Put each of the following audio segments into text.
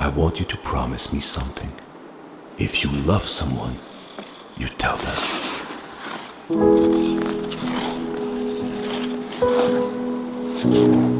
I want you to promise me something. If you love someone, you tell them.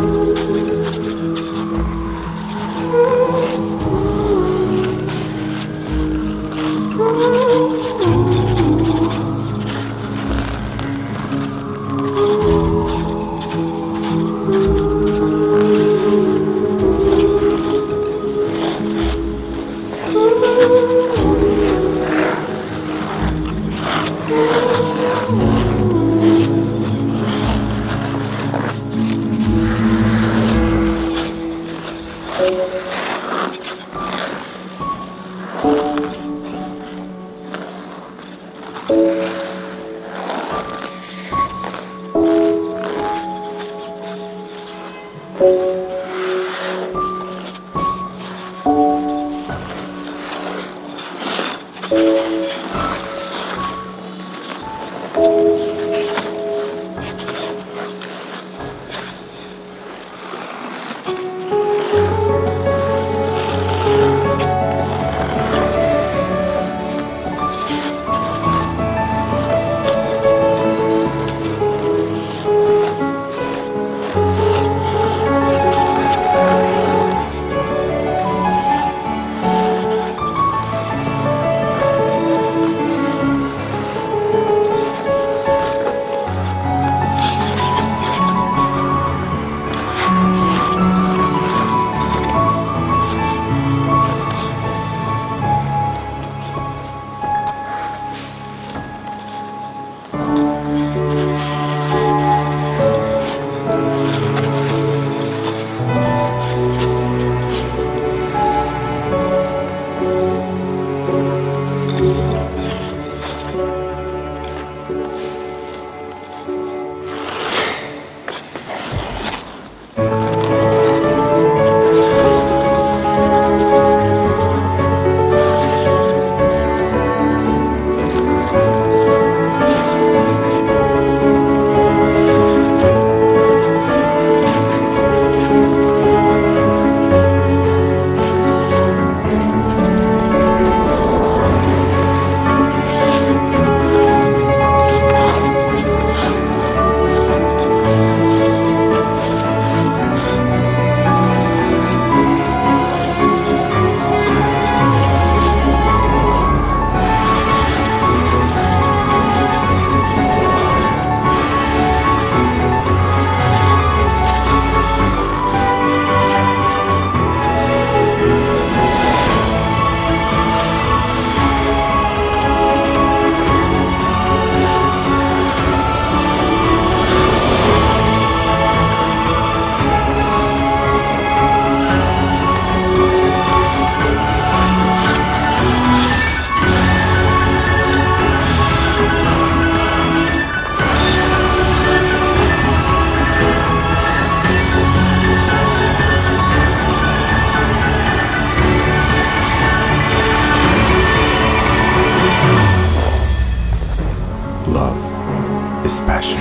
Love is passion,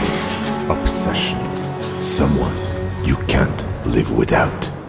obsession, someone you can't live without.